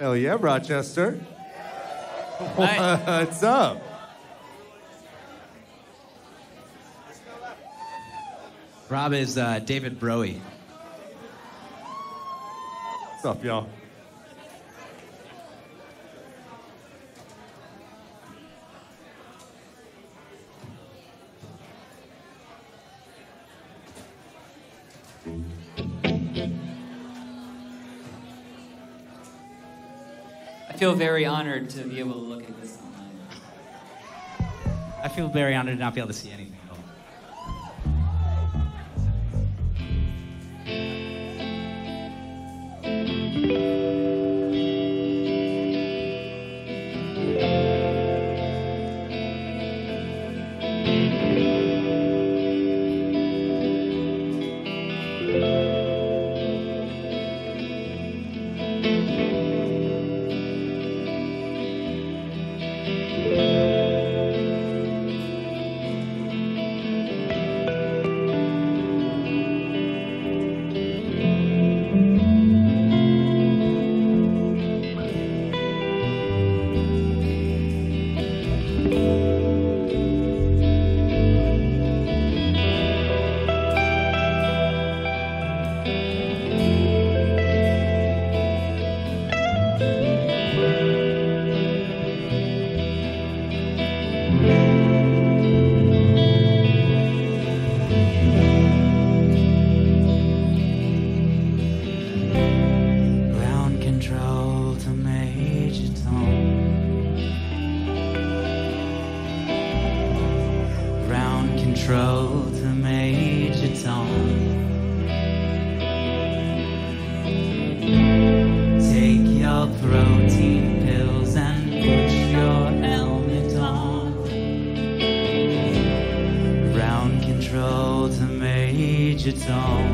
Hell yeah, Rochester. What's up? Rob is uh, David Bowie. What's up, y'all? Very honored to be able to look at this online. I feel very honored to not be able to see anything protein pills and put your helmet on. Ground control to Major Tom.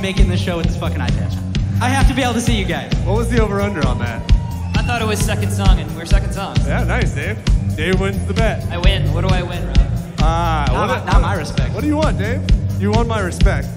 making this show with this fucking iPad. I have to be able to see you guys. What was the over under on that? I thought it was second song, and we're second song. Yeah, nice, Dave. Dave wins the bet. I win. What do I win, Rob? Ah, uh, not, not my respect. What do you want, Dave? You want my respect.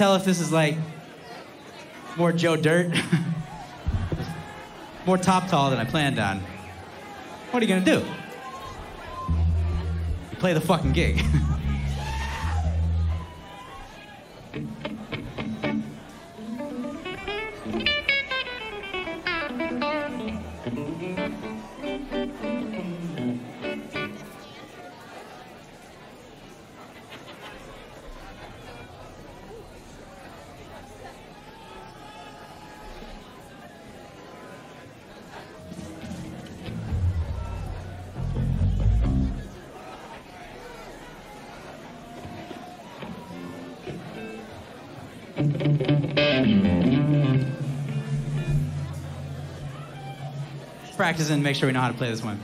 Tell if this is like more Joe Dirt, more top tall than I planned on. What are you gonna do? You play the fucking gig. Practice and make sure we know how to play this one.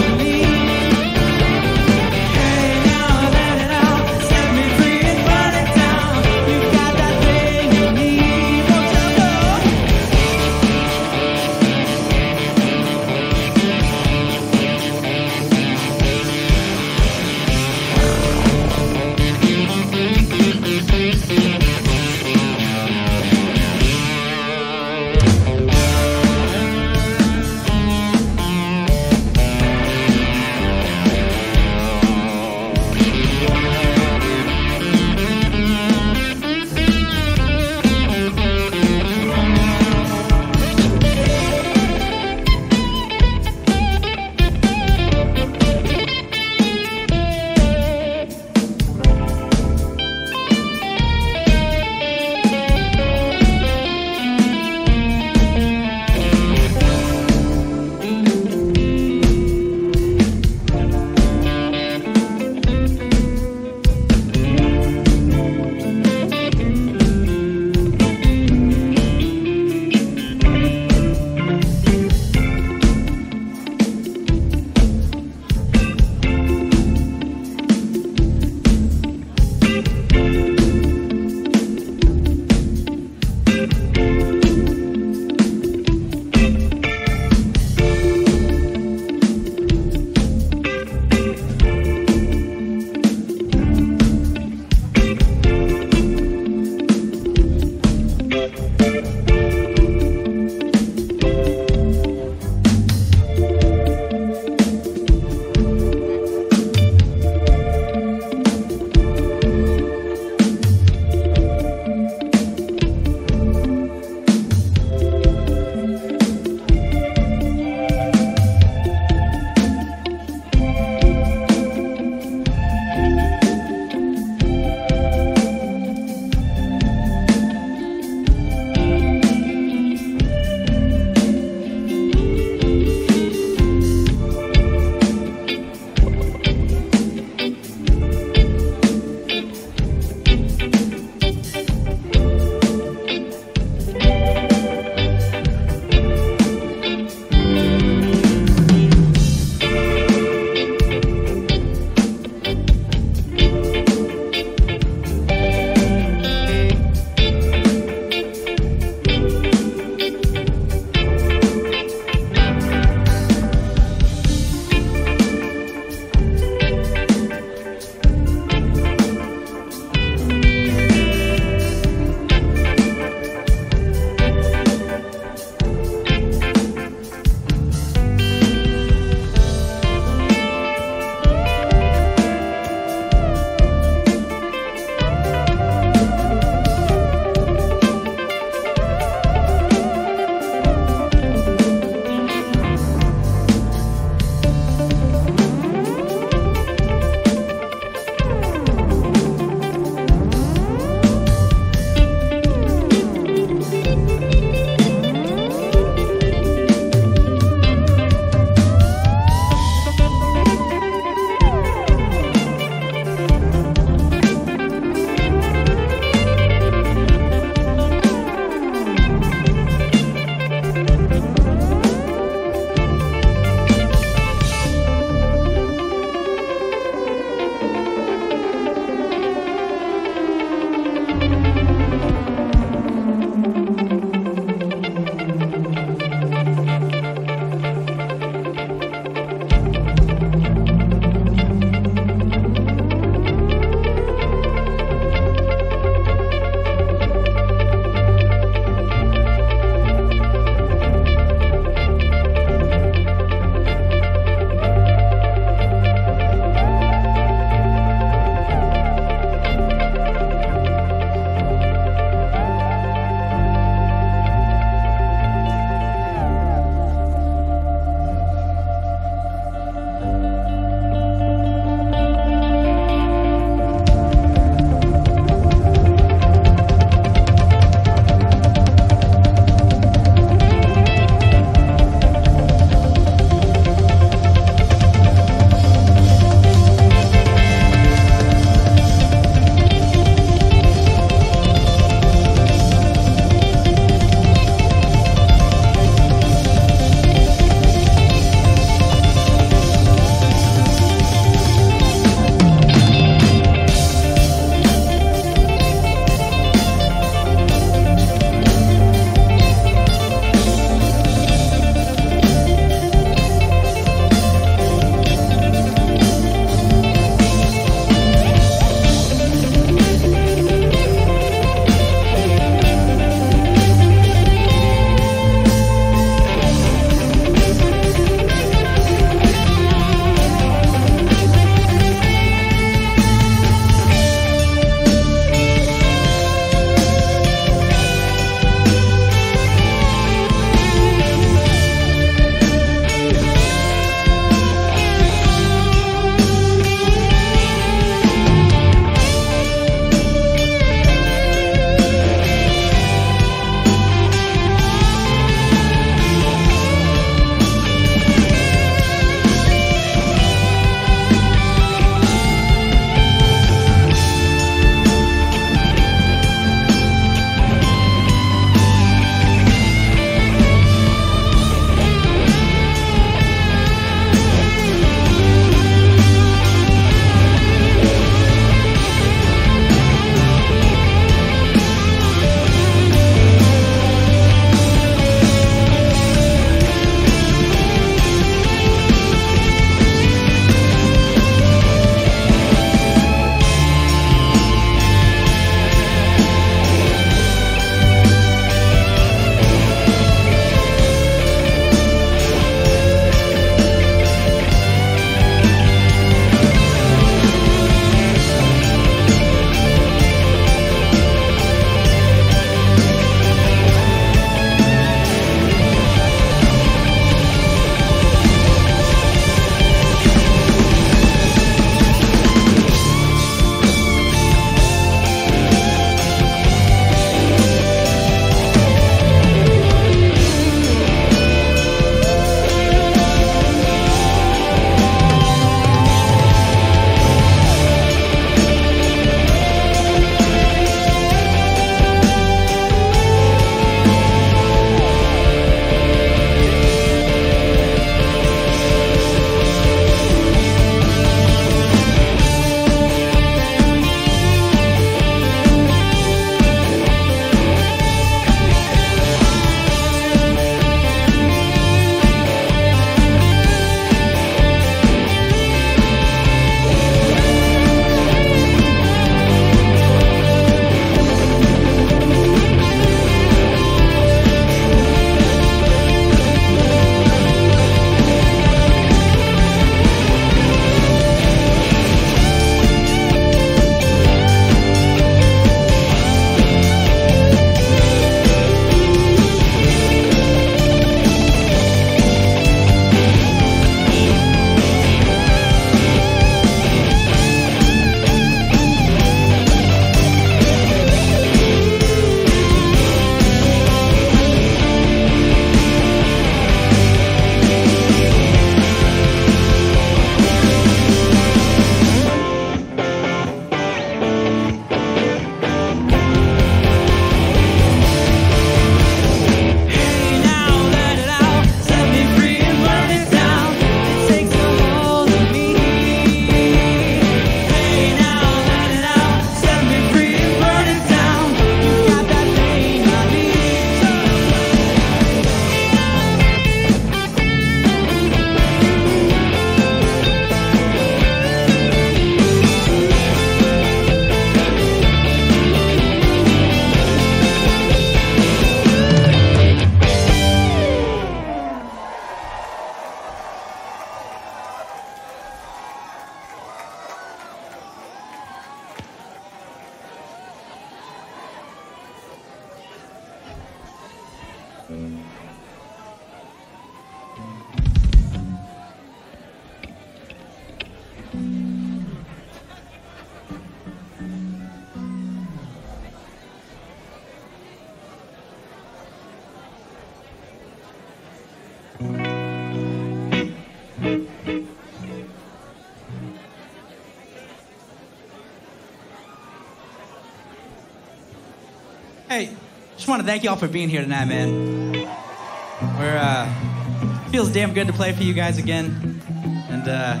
Want to thank y'all for being here tonight, man. We're uh, feels damn good to play for you guys again, and uh,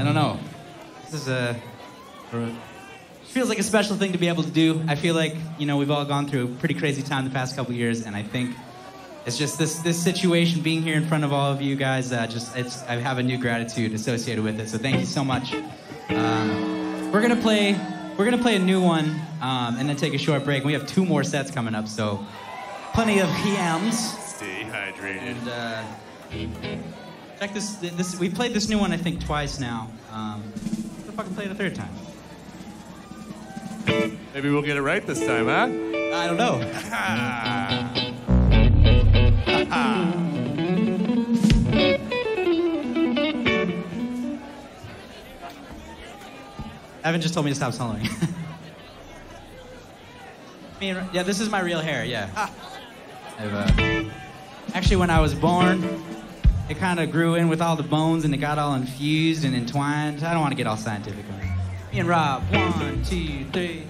I don't know. This is a feels like a special thing to be able to do. I feel like you know we've all gone through a pretty crazy time the past couple years, and I think it's just this this situation being here in front of all of you guys. Uh, just it's I have a new gratitude associated with it. So thank you so much. Um, we're gonna play we're gonna play a new one um, and then take a short break. We have two more sets coming up, so plenty of PMs. Stay hydrated. And uh, check this. This we played this new one I think twice now. Um, let's fucking play it a third time. Maybe we'll get it right this time, huh? I don't know. Evan just told me to stop soloing. Me and- yeah, this is my real hair. Yeah. I've, uh, actually, when I was born, it kind of grew in with all the bones and it got all infused and entwined. I don't want to get all scientific on it. Me and Rob, one, two, three.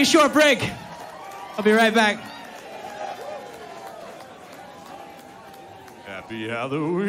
Take a short break. I'll be right back. Happy Halloween.